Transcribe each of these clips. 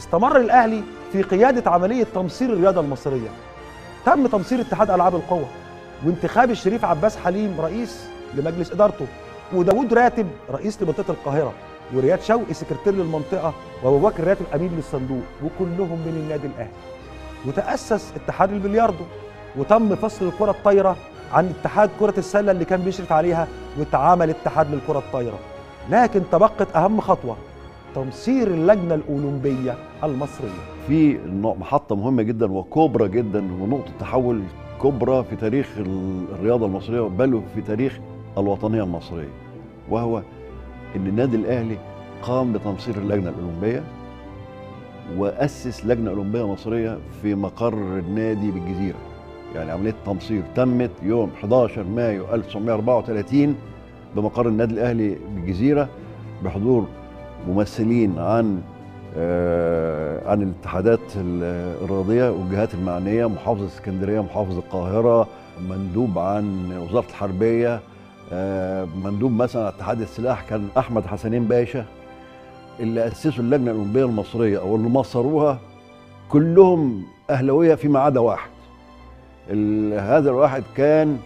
استمر الأهلي في قيادة عملية تمصير الرياضة المصرية. تم تمصير اتحاد ألعاب القوى وانتخاب الشريف عباس حليم رئيس لمجلس إدارته وداوود راتب رئيس لمنطقة القاهرة ورياض شوقي سكرتير للمنطقة وابو بكر راتب أمين للصندوق وكلهم من النادي الأهلي. وتأسس اتحاد البلياردو وتم فصل الكرة الطايرة عن اتحاد كرة السلة اللي كان بيشرف عليها واتعمل اتحاد للكرة الطايرة. لكن تبقت أهم خطوة تمصير اللجنة الأولمبية المصرية. في محطة مهمة جدا وكبرى جدا ونقطة تحول كبرى في تاريخ ال- الرياضة المصرية بل في تاريخ الوطنية المصرية وهو أن النادي الأهلي قام بتمصير اللجنة الأولمبية وأسس لجنة أولمبية مصرية في مقر النادي بالجزيرة. يعني عملية تمصير تمت يوم 11 مايو 1934 بمقر النادي الأهلي بالجزيرة بحضور ممثلين عن آه، عن الاتحادات ال- الرياضية والجهات المعنية محافظة اسكندرية محافظ القاهرة مندوب عن وزارة الحربية آه، مندوب مثلا اتحاد السلاح كان أحمد حسنين باشا. اللي أسسوا اللجنة الأولمبية المصرية أو اللي مصروها كلهم أهلاوية فيما عدا واحد. هذا الواحد كان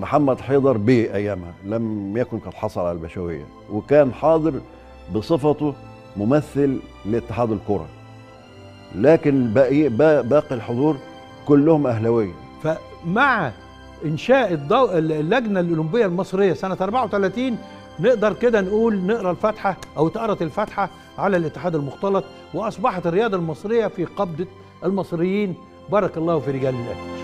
محمد حيدر بيه أيامها لم يكن قد حصل على البشوية وكان حاضر بصفته ممثل لاتحاد الكرة. لكن باقي با- باقي الحضور كلهم أهلاوية. فمع إنشاء الضو... اللجنة الأولمبية المصرية سنة 34 نقدر كده نقول نقرأ الفاتحة أو اتقرت الفاتحة على الاتحاد المختلط وأصبحت الرياضة المصرية في قبضة المصريين. بارك الله في رجال الاهلي